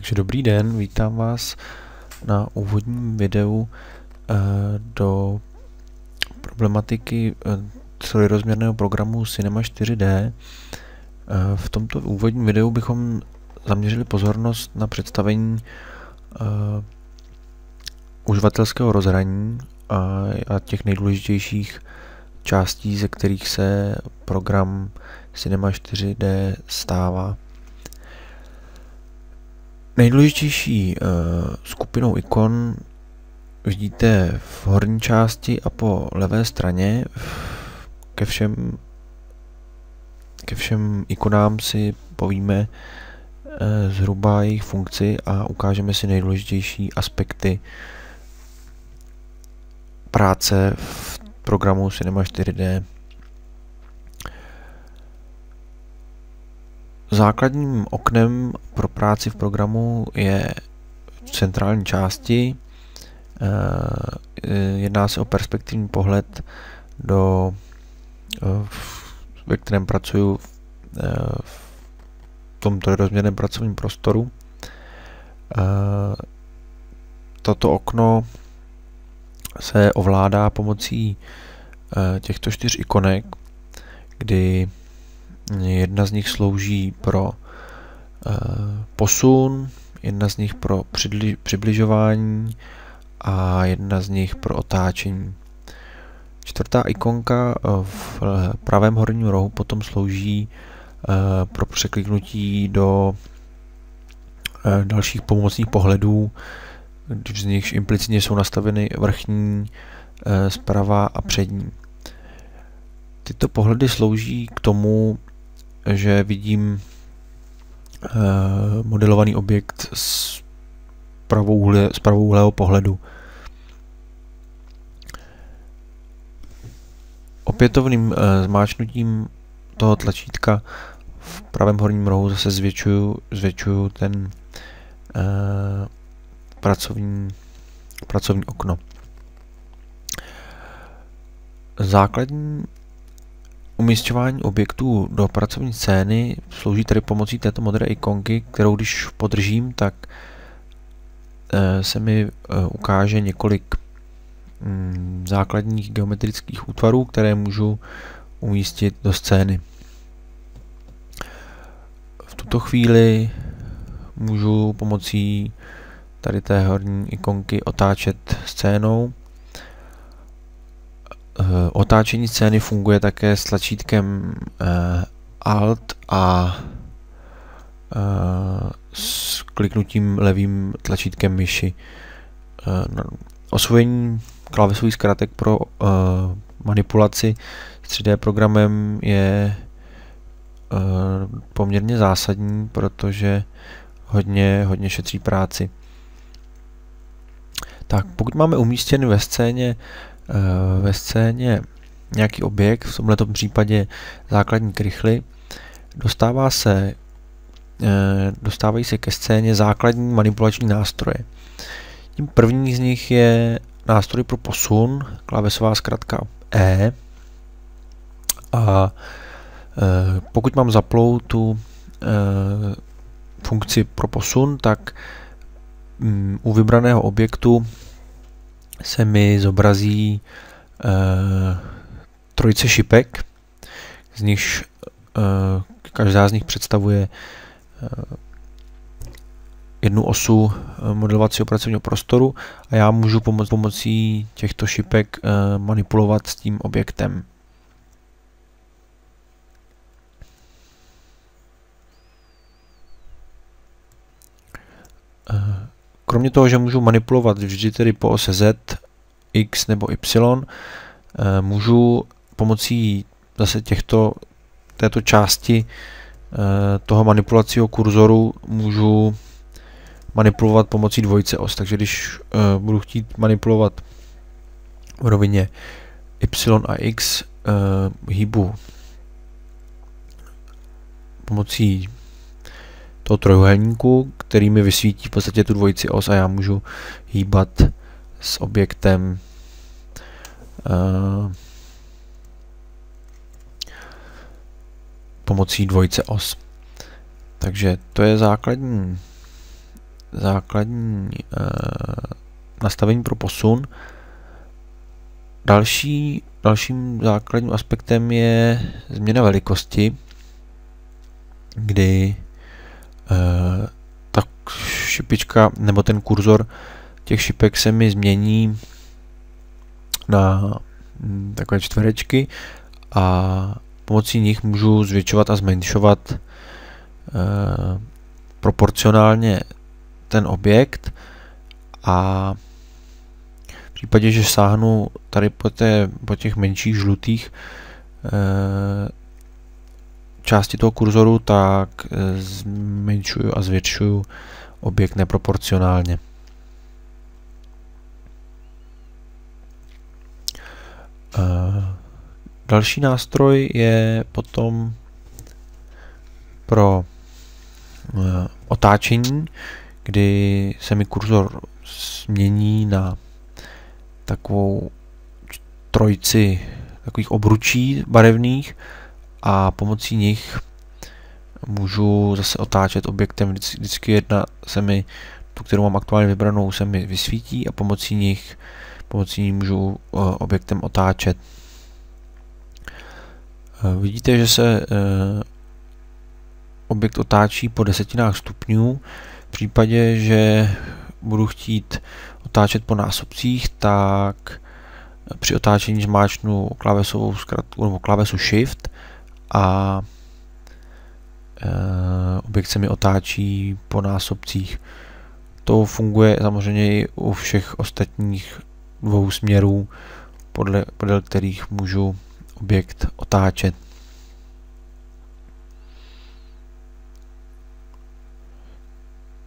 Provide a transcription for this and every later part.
Takže dobrý den, vítám vás na úvodním videu eh, do problematiky eh, celorozměrného programu Cinema 4D. Eh, v tomto úvodním videu bychom zaměřili pozornost na představení uživatelského rozhraní a těch nejdůležitějších částí, ze kterých se program Cinema 4D stává. Nejdůležitější uh, skupinou ikon vidíte v horní části a po levé straně. Ke všem, ke všem ikonám si povíme uh, zhruba jejich funkci a ukážeme si nejdůležitější aspekty práce v programu Cinema 4D. Základním oknem pro práci v programu je v centrální části. Eh, jedná se o perspektivní pohled, do, eh, ve kterém pracuji eh, v tomto rozměrném pracovním prostoru. Toto okno se ovládá pomocí těchto čtyř ikonek, kdy Jedna z nich slouží pro eh, posun, jedna z nich pro přibližování a jedna z nich pro otáčení. Čtvrtá ikonka eh, v pravém horním rohu potom slouží eh, pro překliknutí do dalších pomocných pohledů, z nichž implicitně jsou nastaveny vrchní, zprava a přední. Tyto pohledy slouží k tomu, že vidím uh, modelovaný objekt z pravouhle, z pravouhlého pohledu. Opětovným uh, zmáčnutím toho tlačítka v pravém horním rohu zase zvětšuju, zvětšuju ten uh, pracovní, pracovní okno. Základní Umístěvání objektů do pracovní scény slouží tedy pomocí této modré ikonky, kterou když podržím, tak eh, se mi eh, ukáže několik mm, základních geometrických útvarů, které můžu umístit do scény. V tuto chvíli můžu pomocí tady té horní ikonky otáčet scénou otáčení scény funguje také s tlačítkem uh, Alt a uh, s kliknutím levým tlačítkem myši. Osvojení klávesových zkratek pro manipulaci s 3D programem je poměrně zásadní, protože hodně, hodně šetří práci. Tak, pokud máme umístěn ve scéně Eh, ve scéně nějaký objekt, v tomto případě základní krychly, dostává se, eh, dostávají se ke scéně základní manipulační nástroje. Tím první z nich je nástroj pro posun, klávesová zkratka E. A eh, pokud mám zaplou tu funkci pro posun, tak mm, u vybraného objektu se mi zobrazí uh, trojice šipek, z nichž uh, každá z nich představuje uh, jednu osu modelovacího pracovního prostoru a já můžu pomoc, pomocí těchto šipek manipulovat s tím objektem. Uh, Kromě toho, že můžu manipulovat vždy tedy po ose Z, X nebo Y, eh, můžu pomocí zase těchto, této části eh, toho manipulacího kurzoru můžu manipulovat pomocí dvojice os. Takže když eh, budu chtít manipulovat v rovině Y a X, hýbu pomocí toho trojuhelníku, který mi vysvítí v podstatě tu dvojici os a já můžu hýbat s objektem uh, pomocí dvojice os. Takže to je základní základní nastavení pro posun. Další, dalším základním aspektem je změna velikosti, kdy ta šipička nebo ten kurzor těch šipek se mi změní na mm, takové čtverečky a pomocí nich můžu zvětšovat a zmenšovat e, proporcionálně ten objekt a v případě, že sáhnu tady po, té, po těch menších žlutých e, části toho kurzoru, tak e, zmenšuju a zvětšuju objekt neproporcionálně. Další nástroj je potom pro eh, otáčení, kdy se mi kurzor změní na takovou trojici takových obručí barevných a pomocí nich můžu zase otáčet objektem. Vždycky jedna se mi, tu, kterou mám aktuálně vybranou, se mi vysvítí a pomocí nich pomocí ní můžu eh, objektem otáčet. Eh, vidíte, že se eh, objekt otáčí po desetinách stupňů. V případě, že budu chtít otáčet po násobcích, tak při otáčení zmáčknu klávesovou zkratku nebo klávesu Shift a objekt se mi otáčí po násobcích. To funguje samozřejmě i u všech ostatních dvou směrů, podle, podle kterých můžu objekt otáčet.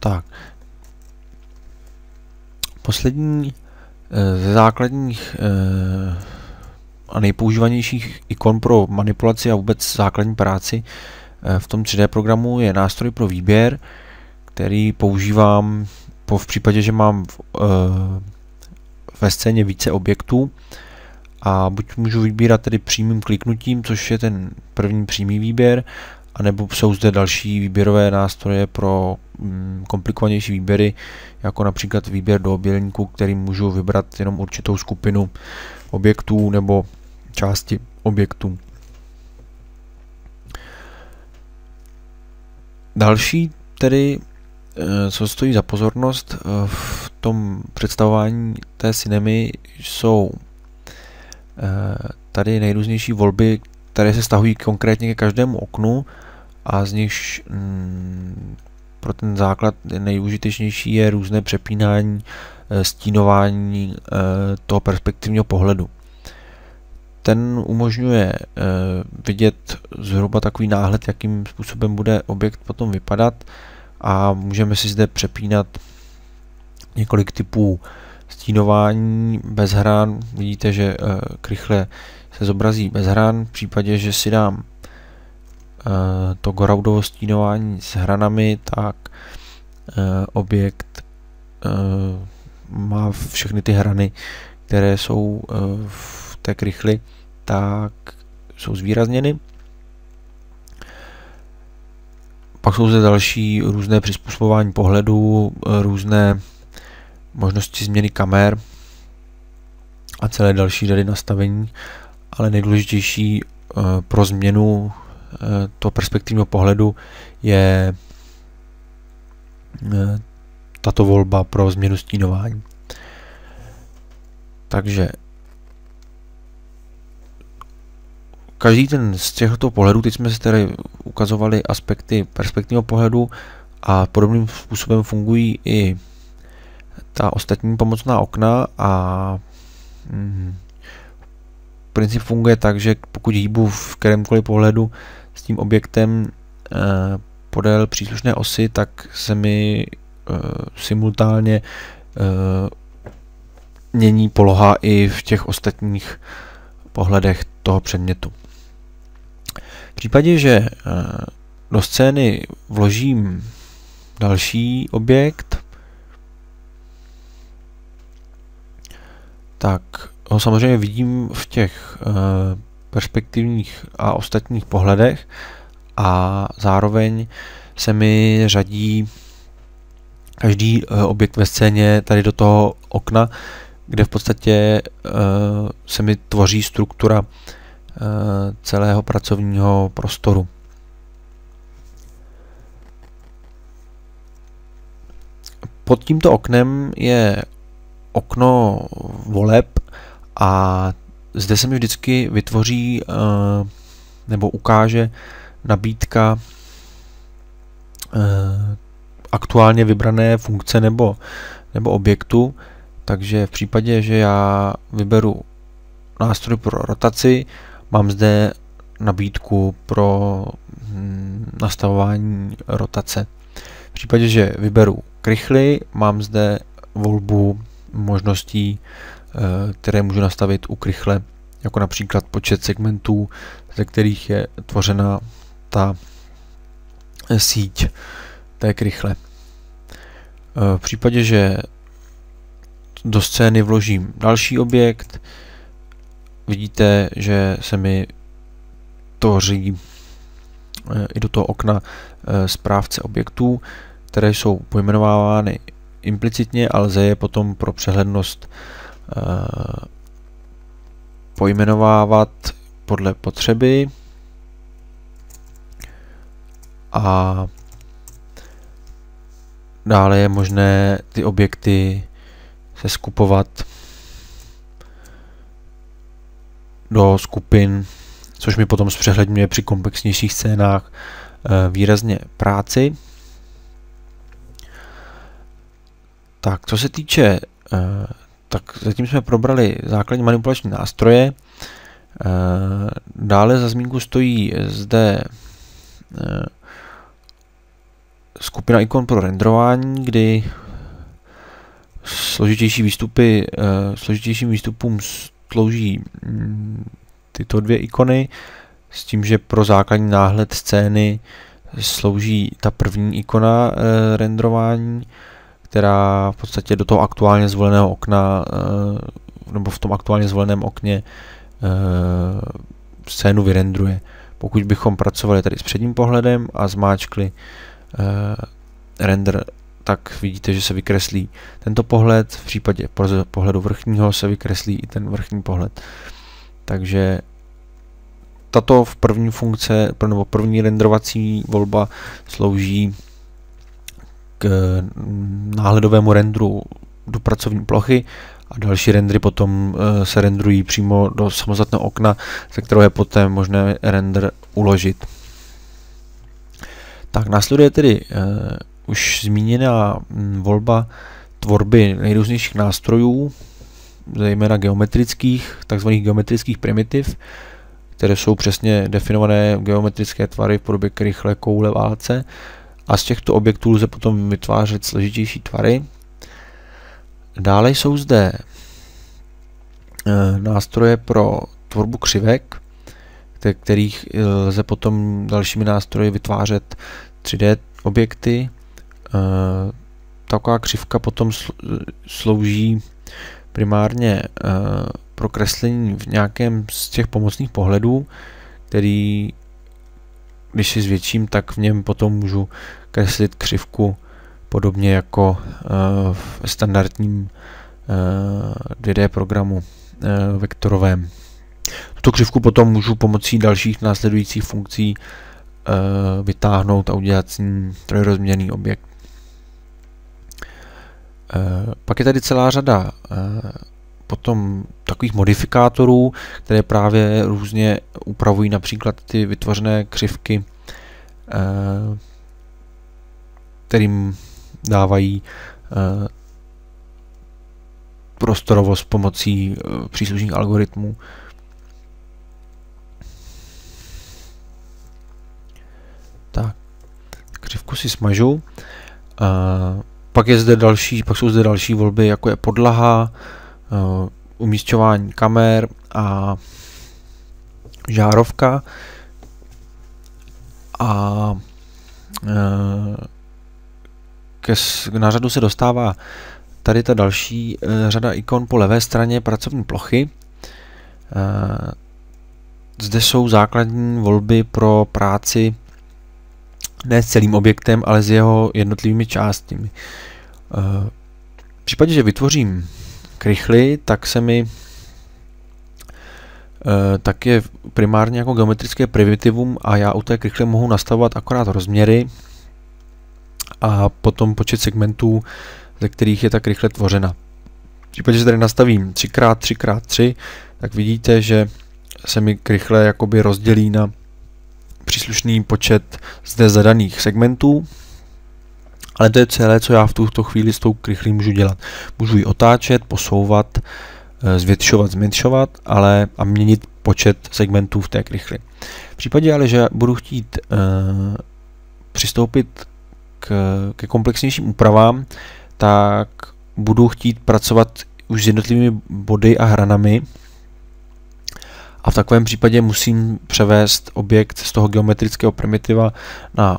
Tak. Poslední eh, ze základních eh, nejpoužívanějších ikon pro manipulaci a vůbec základní práci eh, v tom 3D programu je nástroj pro výběr, který používám po, v případě, že mám ve scéně více objektů. A buď můžu vybírat tedy přímým kliknutím, což je ten první přímý výběr, anebo jsou zde další výběrové nástroje pro mm, komplikovanější výběry, jako například výběr do obělníku, který můžu vybrat jenom určitou skupinu objektů nebo části objektů. Další tedy Eh, co stojí za pozornost eh, v tom představování té cinemy, jsou eh, tady nejrůznější volby, které se stahují konkrétně ke každému oknu a z nichž mm, pro ten základ nejúžitečnější je různé přepínání, stínování toho perspektivního pohledu. Ten umožňuje vidět zhruba takový náhled, jakým způsobem bude objekt potom vypadat, a můžeme si zde přepínat několik typů stínování bez hran. Vidíte, že uh, krychle se zobrazí bez hran. V případě, že si dám uh, to Goraudovo stínování s hranami, tak objekt má všechny ty hrany, které jsou v té krychli, tak jsou zvýrazněny. Pak jsou zde další různé přizpůsobování pohledu, různé možnosti změny kamer a celé další řady nastavení, ale nejdůležitější eh, pro změnu eh, toho perspektivního pohledu je eh, tato volba pro změnu stínování. Takže každý ten z těchto pohledů, teď jsme si tady ukazovali aspekty perspektivního pohledu a podobným způsobem fungují i ta ostatní pomocná okna a mm, princip funguje tak, že pokud hýbu v kterémkoliv pohledu s tím objektem e, podél příslušné osy, tak se mi e, simultánně e, mění poloha i v těch ostatních pohledech toho předmětu. V případě, že eh, do scény vložím další objekt, tak ho samozřejmě vidím v těch eh, perspektivních a ostatních pohledech a zároveň se mi řadí každý objekt ve scéně tady do toho okna, kde v podstatě se mi tvoří struktura celého pracovního prostoru. Pod tímto oknem je okno voleb a zde se mi vždycky vytvoří uh, nebo ukáže nabídka uh, aktuálně vybrané funkce nebo, nebo objektu, takže v případě, že já vyberu nástroj pro rotaci, mám zde nabídku pro hm, nastavování rotace. V případě, že vyberu krychly, mám zde volbu možností, eh, které můžu nastavit u krychle, jako například počet segmentů, ze kterých je tvořena ta síť té krychle. Eh, v případě, že do scény vložím další objekt, vidíte, že se mi tvoří eh, i do toho okna správce objektů, které jsou pojmenovávány implicitně a lze je potom pro přehlednost uh, pojmenovávat podle potřeby. A dále je možné ty objekty se do skupin, což mi potom zpřehledňuje při komplexnějších scénách eh, výrazně práci. Tak, co se týče, uh, tak zatím jsme probrali základní manipulační nástroje. Uh, dále za zmínku stojí zde skupina ikon pro renderování, kdy složitější výstupy, složitějším výstupům slouží mm, tyto dvě ikony, s tím, že pro základní náhled scény slouží ta první ikona renderování, která v podstatě do toho aktuálně zvoleného okna, eh, nebo v tom aktuálně zvoleném okně eh, scénu vyrendruje. Pokud bychom pracovali tady s předním pohledem a zmáčkli render, tak vidíte, že se vykreslí tento pohled, v případě pohledu vrchního se vykreslí i ten vrchní pohled. Takže tato v první funkce, nebo první renderovací volba slouží k náhledovému rendru do pracovní plochy a další rendry potom eh, se rendrují přímo do samostatného okna, ze kterého je poté možné render uložit. Tak následuje tedy uh, už zmíněná hm, volba tvorby nejrůznějších nástrojů, zejména geometrických, takzvaných geometrických primitiv, které jsou přesně definované geometrické tvary v podobě krychle, koule, válce a z těchto objektů lze potom vytvářet složitější tvary. Dále jsou zde eh, nástroje pro tvorbu křivek, kterých eh, lze potom dalšími nástroji vytvářet 3D objekty. Eh, taková křivka potom slouží primárně pro kreslení v nějakém z těch pomocných pohledů, který když si zvětším, tak v něm potom můžu kreslit křivku podobně jako uh, v standardním uh, 2D programu vektorovém. Tuto křivku potom můžu pomocí dalších následujících funkcí vytáhnout a udělat s ním trojrozměrný objekt. Uh, pak je tady celá řada uh, potom takových modifikátorů, které právě různě upravují například ty vytvořené křivky, eh, kterým dávají eh, prostorovost pomocí eh, příslušných algoritmů. Tak, křivku si smažu. Pak je zde další, pak jsou zde další volby, jako je podlaha, uh, umístěvání kamer a žárovka a uh, ke, na řadu se dostává tady ta další uh, řada ikon po levé straně pracovní plochy. Zde jsou základní volby pro práci ne s celým objektem, ale s jeho jednotlivými částmi. v případě, že vytvořím krychly, tak se mi tak je primárně jako geometrické primitivum a já u té krychle mohu nastavovat akorát rozměry a potom počet segmentů, ze kterých je tak rychle tvořena. V případě, že tady nastavím 3x3x3, tak vidíte, že se mi rychle jakoby rozdělí na příslušný počet zde zadaných segmentů, ale to je celé, co já v tuto chvíli s tou krychlí můžu dělat. Můžu ji otáčet, posouvat, eh, zvětšovat, zmenšovat, ale a měnit počet segmentů v té krychli. V případě ale, že budu chtít uh, přistoupit k, ke komplexnějším úpravám, tak budu chtít pracovat už s jednotlivými body a hranami, a v takovém případě musím převést objekt z toho geometrického primitiva na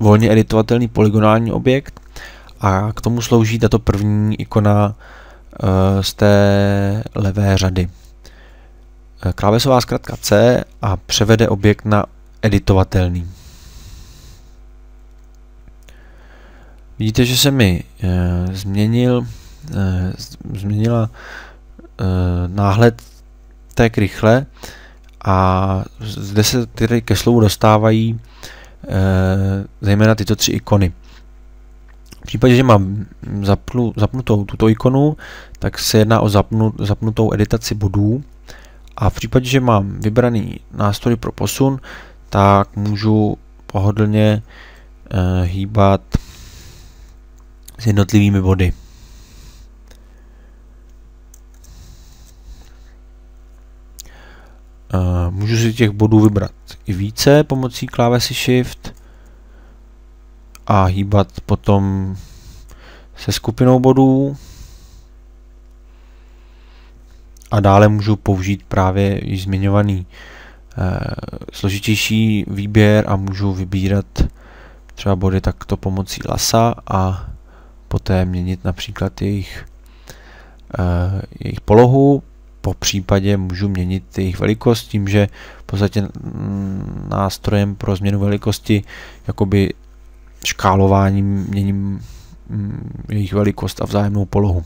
volně editovatelný polygonální objekt a k tomu slouží tato první ikona eh, z té levé řady. Eh, klávesová zkratka C a převede objekt na editovatelný. Vidíte, že se mi e, změnil, změnila náhled tak rychle a zde se tedy ke slovu dostávají e, zejména tyto tři ikony. V případě, že mám zapnu, zapnutou tuto ikonu, tak se jedná o zapnu, zapnutou editaci bodů a v případě, že mám vybraný nástroj pro posun, tak můžu pohodlně e, hýbat s jednotlivými body. Můžu si těch bodů vybrat i více pomocí klávesy Shift a hýbat potom se skupinou bodů. A dále můžu použít právě již zmiňovaný eh, složitější výběr a můžu vybírat třeba body takto pomocí lasa a poté měnit například jejich, eh, jejich polohu, po případě můžu měnit jejich velikost tím, že v podstatě nástrojem pro změnu velikosti jakoby škálováním měním mm, jejich velikost a vzájemnou polohu.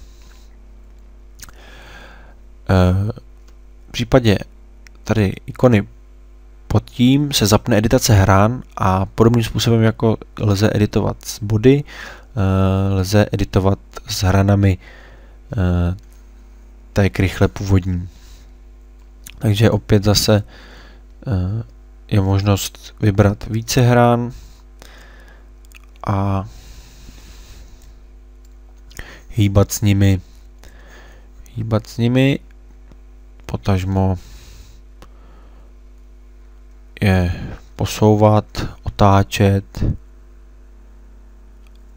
E, v případě tady ikony pod tím se zapne editace hran a podobným způsobem jako lze editovat body, e, lze editovat s hranami té krychle původní. Takže opět zase eh, je možnost vybrat více hrán a hýbat s nimi hýbat s nimi potažmo je posouvat, otáčet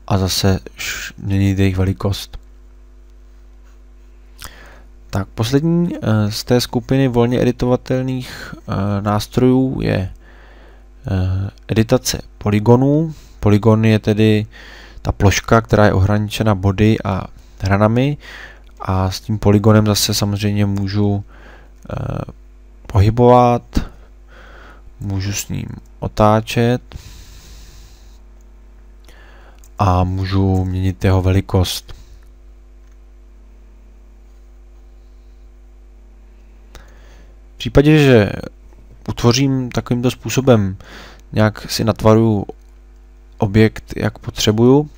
a zase měnit jejich velikost. Tak poslední eh, z té skupiny volně editovatelných eh, nástrojů je eh, editace polygonů. Polygon je tedy ta ploška, která je ohraničena body a hranami a s tím polygonem zase samozřejmě můžu pohybovat, můžu s ním otáčet a můžu měnit jeho velikost. Případě, že utvořím takovýmto způsobem, nějak si natvaruju objekt, jak potřebuju,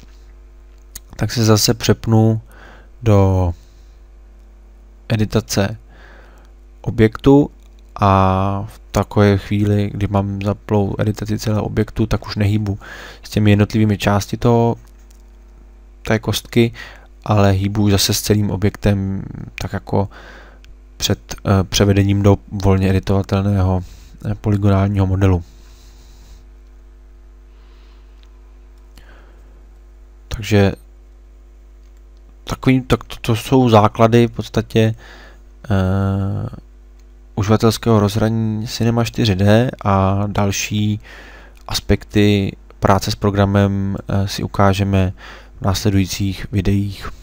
tak se zase přepnu do editace objektu a v takové chvíli, kdy mám zaplou editaci celého objektu, tak už nehýbu s těmi jednotlivými části toho, té kostky, ale hýbu zase s celým objektem tak jako před uh, převedením do volně editovatelného uh, polygonálního modelu. Takže takový, tak to, to jsou základy v podstatě uh, uživatelského rozhraní Cinema 4D a další aspekty práce s programem uh, si ukážeme v následujících videích.